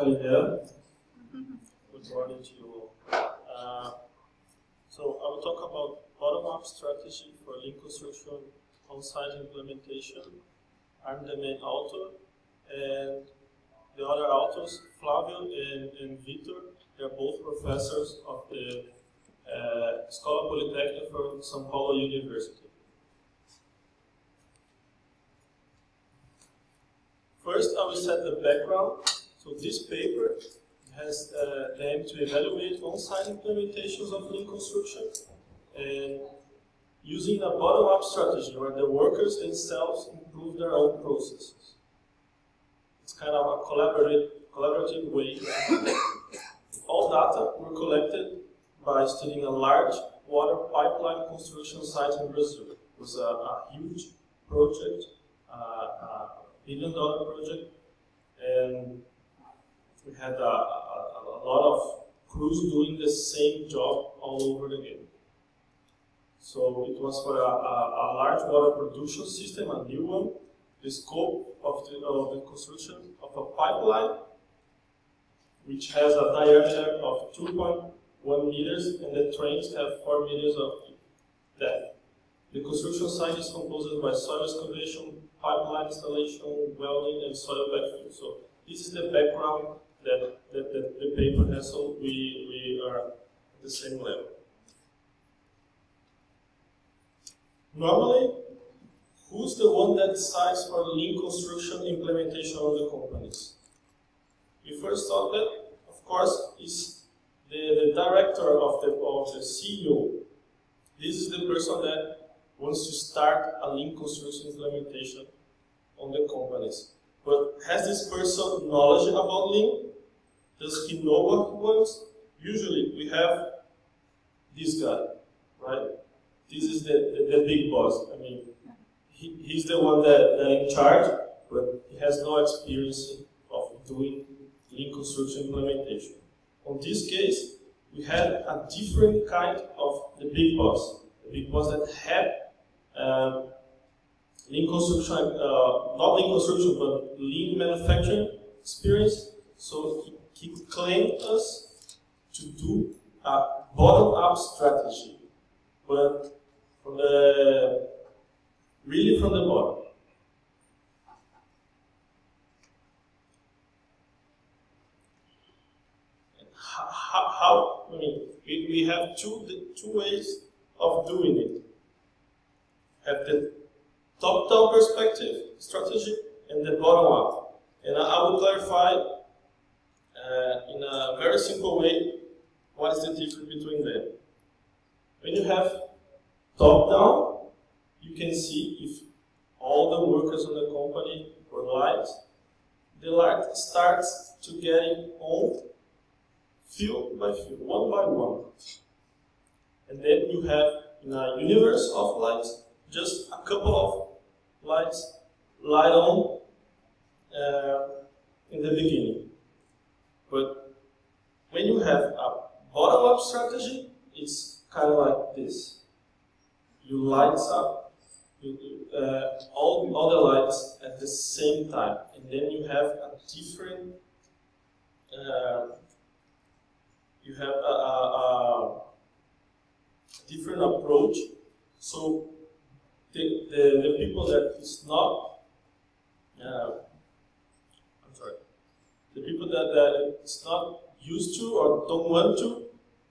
Kalidera. Good morning to you. Uh, so I will talk about bottom-up strategy for lean construction on-site implementation. I'm the main author, and the other authors, Flavio and, and Vitor, they're both professors of the uh, Escola Politécnica for São Paulo University. First, I will set the background. So this paper has the aim to evaluate on-site implementations of lean construction and using a bottom-up strategy where the workers themselves improve their own processes. It's kind of a collaborative, collaborative way. All data were collected by studying a large water pipeline construction site in Brazil. It was a, a huge project, uh, a billion dollar project, and we had a, a, a lot of crews doing the same job all over again. So it was for a, a, large water production system, a new one. The scope of the, of the construction of a pipeline, which has a diameter of 2.1 meters, and the trains have 4 meters of depth. The construction site is composed by soil excavation, pipeline installation, welding, and soil backfill. So this is the background that, that, that the paper has, so we, we are at the same level. Normally, who's the one that decides for lean construction implementation of the companies? We first thought that, of course, is the, the director of the, of the CEO. This is the person that wants to start a lean construction implementation on the companies. But has this person knowledge about lean? Does he know what he wants? Usually we have this guy, right? This is the, the, the big boss. I mean, he, he's the one that, that in charge, but he has no experience of doing lean construction implementation. On this case, we had a different kind of the big boss. The big boss that had um, lean construction, uh, not lean construction, but lean manufacturing experience. So he, he claimed us to do a bottom-up strategy, but from the really from the bottom. How, how, I mean, we, we have two, two ways of doing it. Have the top-down perspective strategy and the bottom-up. And I, I will clarify uh, in a very simple way what is the difference between them. When you have top-down, you can see if all the workers on the company were light, the light starts to getting on field by field, one by one. And then you have in a universe of lights, just a couple of lights light on uh, in the beginning. But when you have a bottom-up strategy, it's kind of like this. You light up you, uh, all, the lights at the same time, and then you have a different uh, you have a, a, a, different approach. So the, the, the people that is not uh, the people that, that is not used to or don't want to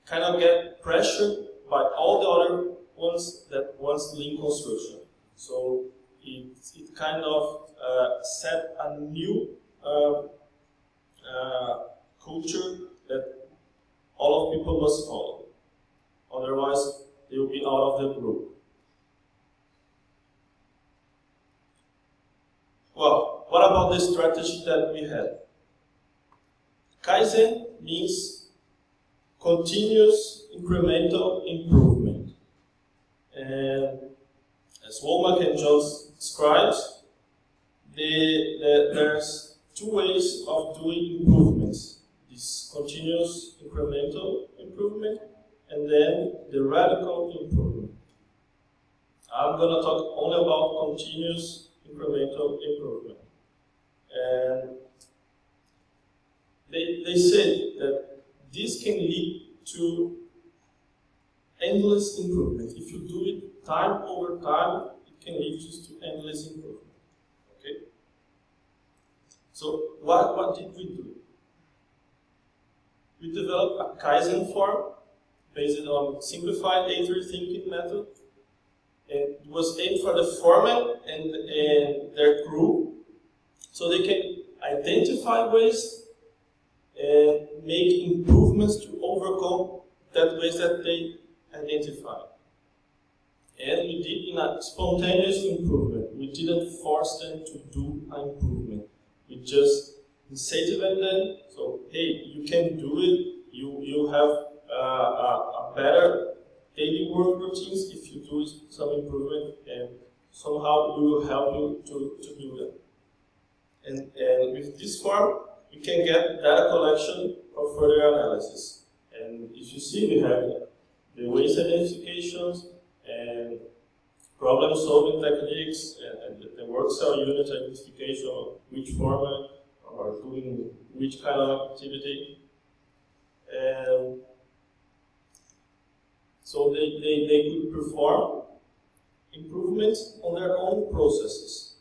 kind of get pressured by all the other ones that wants lean construction. So it, it kind of uh, set a new uh, uh, culture that all of people must follow. Otherwise, they will be out of the group. Well, what about the strategy that we had? Kaizen means continuous incremental improvement. And as Womack and Jones described, the, the, there's two ways of doing improvements. This continuous incremental improvement and then the radical improvement. I'm going to talk only about continuous incremental improvement. And they, they say that this can lead to endless improvement. If you do it time over time, it can lead just to endless improvement. Okay? So what, what did we do? We developed a Kaizen form based on simplified A3 thinking method. And it was aimed for the foreman and, and their crew so they can identify and make improvements to overcome that waste that they identify. And we did a spontaneous improvement. We didn't force them to do an improvement. We just incentivized them. So, hey, you can do it. You, you have uh, a, a better daily work routines if you do some improvement and somehow we will help you to, to do that. And, and with this form, we can get data collection for further analysis. And if you see, we have the waste identifications and problem solving techniques and, and the work cell unit identification of which format or doing which kind of activity. And so they, they, they could perform improvements on their own processes.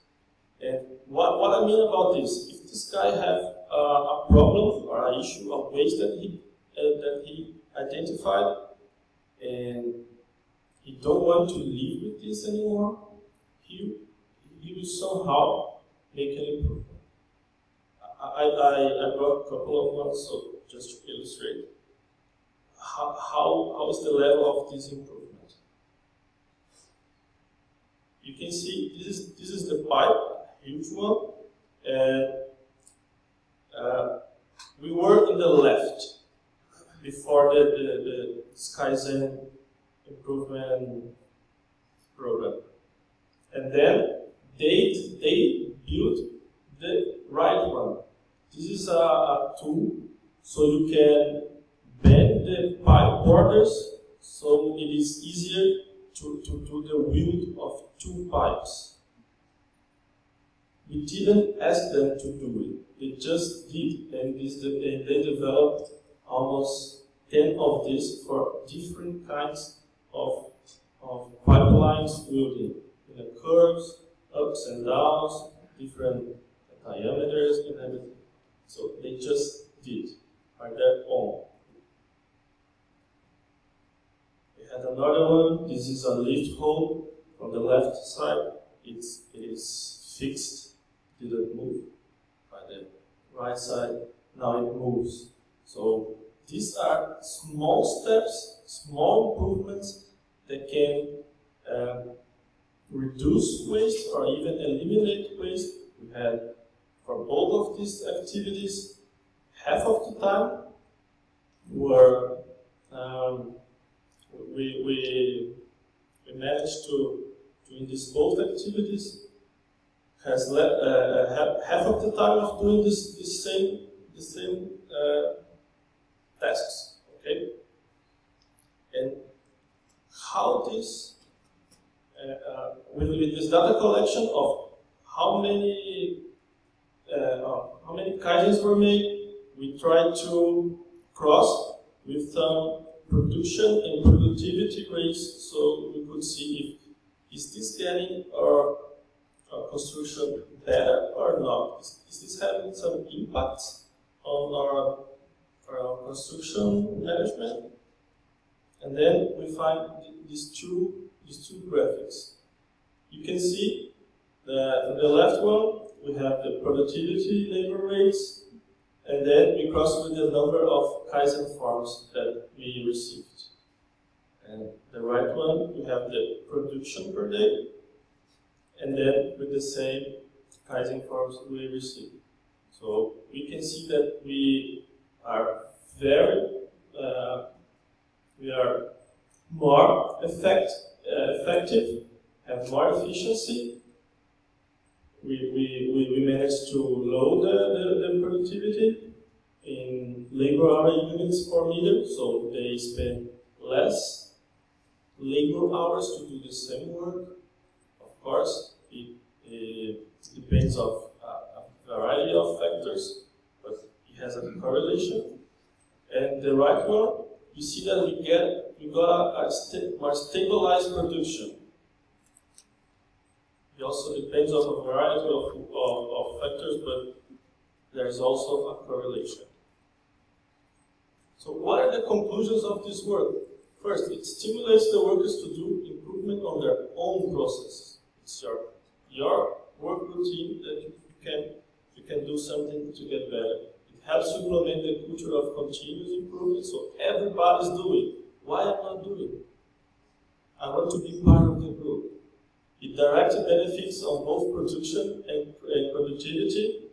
And what, what I mean about this, if this guy have a problem or an issue of waste that he, uh, that he identified, and he don't want to live with this anymore, he, he will somehow make an improvement. I, I, I brought a couple of ones so just to illustrate how, how, how is the level of this improvement. You can see this is, this is the pipe, huge one, and uh, we were in the left before the, the, the Kaizen improvement program. And then they, they built the right one. This is a, a tool so you can bend the pipe borders so it is easier to, to do the weld of two pipes. We didn't ask them to do it. They just did, and they, developed almost 10 of these for different kinds of, of pipelines welding. In the curves, ups and downs, different diameters and everything. So they just did by their own. We had another one. This is a lift hole on the left side. It's, it is fixed, didn't move. By the right side, now it moves. So these are small steps, small improvements that can um, reduce waste or even eliminate waste. We had for both of these activities, half of the time were um, we, we, we managed to, to in these both activities has le- uh, half, half of the time of doing this, this same the same uh, tasks. Okay? And how this, uh, uh, with, with this data collection of how many uh, how many kaizens were made, we tried to cross with some production and productivity rates so we could see if is this getting our construction better or not? Is, is this having some impact on our for construction management. And then we find these two, these two graphics. You can see that in the left one, we have the productivity labor rates, and then we cross with the number of Kaizen forms that we received. And the right one, we have the production per day, and then with the same Kaizen forms we receive. So we can see that we are very, uh, we are more effect, uh, effective, have more efficiency. We, we, we, we managed to lower the, the, the productivity in labor hour units per meter, so they spend less labor hours to do the same work. Of course, it, it depends on a, a variety of factors but it has a correlation. And the right one, you see that we get we got a, a more stabilized production. It also depends on a variety of, of, of factors, but there's also a correlation. So what are the conclusions of this work? First, it stimulates the workers to do improvement on their own processes. It's your, work routine that you can, you can do something to get better. It helps implement the culture of continuous improvement, so everybody's doing. Why am I not doing? I want to be part of the group. It directly benefits on both production and, and productivity.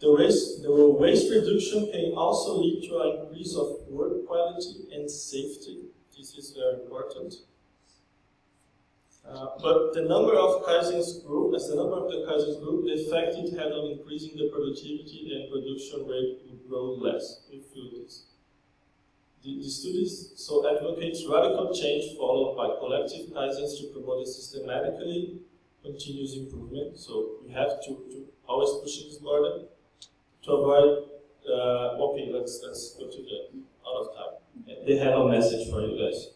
The waste, the waste reduction can also lead to an increase of work quality and safety. This is very important. Uh, but the number of Kaizen's grew, as the number of the Kaizen's grew, the effect it had on increasing the productivity and production rate would grow less. Feel this. The, the studies so advocates radical change followed by collective Kaizens to promote a systematically continuous improvement. So we have to, to always push this burden to avoid. Uh, okay, let's let's go to the out of time. They have a message for you guys.